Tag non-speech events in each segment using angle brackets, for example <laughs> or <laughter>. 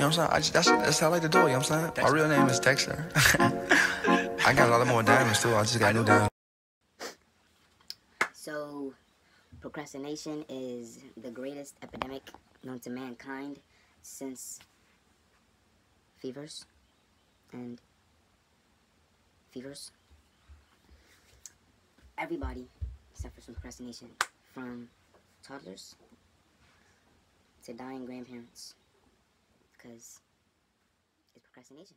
know what I'm saying? I just, that's, that's how I like to do it, you know what I'm saying? My real name is Dexter. <laughs> I got a lot of more diamonds too, I just got new diamonds. So, procrastination is the greatest epidemic known to mankind since fevers and fevers. Everybody suffers from procrastination, from toddlers to dying grandparents, because it's procrastination.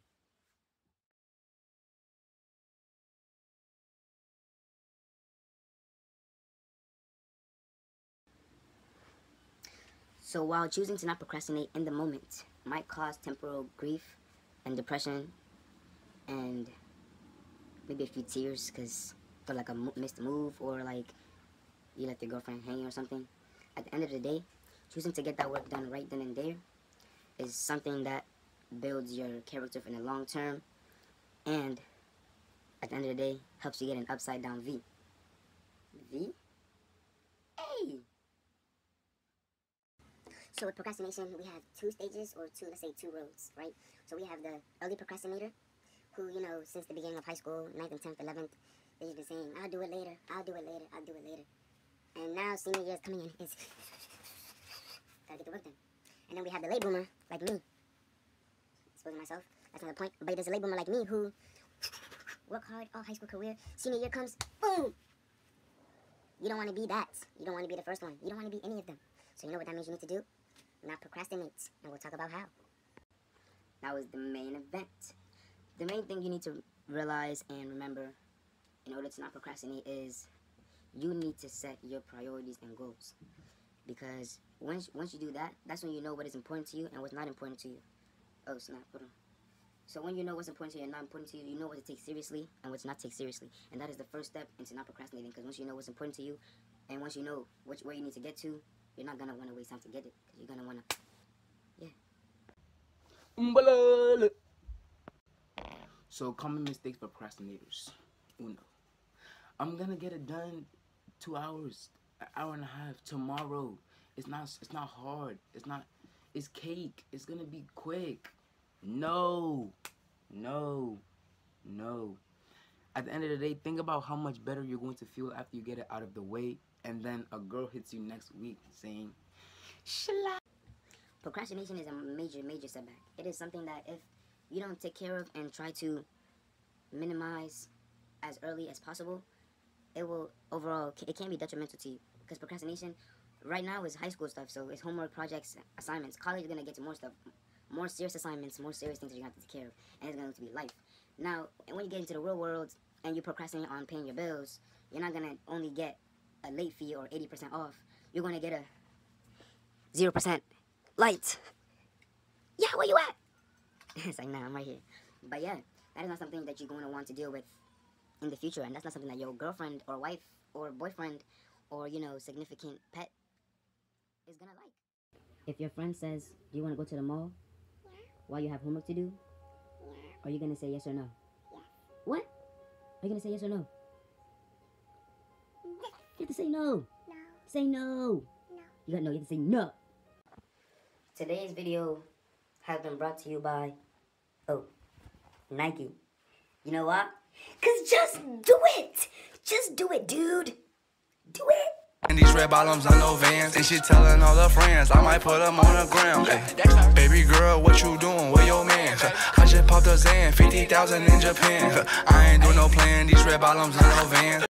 So while choosing to not procrastinate in the moment might cause temporal grief and depression and maybe a few tears because for like a missed move or like you left your girlfriend hanging or something. At the end of the day, choosing to get that work done right then and there is something that builds your character in the long term and at the end of the day helps you get an upside down V. V? So with procrastination, we have two stages or two, let's say two roads, right? So we have the early procrastinator who, you know, since the beginning of high school, 9th and 10th, 11th, they've been saying, I'll do it later, I'll do it later, I'll do it later. And now senior year is coming in, <laughs> gotta get the work done. And then we have the late bloomer, like me. Exposing myself, that's another point. But there's a late bloomer like me who work hard, all high school career, senior year comes, boom! You don't want to be that. You don't want to be the first one. You don't want to be any of them. So you know what that means you need to do? Not procrastinate. And we'll talk about how. That was the main event. The main thing you need to realize and remember in order to not procrastinate is you need to set your priorities and goals. Because once once you do that, that's when you know what is important to you and what's not important to you. Oh snap, hold on. So when you know what's important to you and not important to you, you know what to take seriously and what's not take seriously. And that is the first step into not procrastinating. Because once you know what's important to you, and once you know which where you need to get to, you're not gonna want to waste time to get it. Because you're gonna wanna, yeah. So common mistakes procrastinators. Uno. I'm gonna get it done two hours, an hour and a half tomorrow. It's not it's not hard. It's not it's cake. It's gonna be quick. No. No. No. At the end of the day, think about how much better you're going to feel after you get it out of the way and then a girl hits you next week saying, Shala. Procrastination is a major, major setback. It is something that if you don't take care of and try to minimize as early as possible, it will overall, it can be detrimental to you. Because procrastination right now is high school stuff, so it's homework, projects, assignments. College, you're going to get to more stuff, more serious assignments, more serious things that you have to take care of, and it's going to be life. Now, when you get into the real world and you procrastinate on paying your bills, you're not going to only get a late fee or 80% off. You're going to get a 0% light. Yeah, where you at? <laughs> it's like, nah, I'm right here. But yeah, that is not something that you're going to want to deal with in the future. And that's not something that your girlfriend or wife or boyfriend or, you know, significant pet is going to like. If your friend says, do you want to go to the mall? Yeah. While you have homework to do? Yeah. Are you going to say yes or no? Yeah. What? Are you going to say yes or no? No. You have to say no. No. Say no. No. You got no. You have to say no. Today's video has been brought to you by, oh, Nike. You know what? Cause just do it. Just do it, dude. Do it. And these red bottoms, I know Vans. And she telling all her friends, I might put them on the ground. Baby girl, what you doing? Where your man? I just popped a Zan, 50,000 in Japan. I ain't doing no plan, these red bottoms, I know Vans.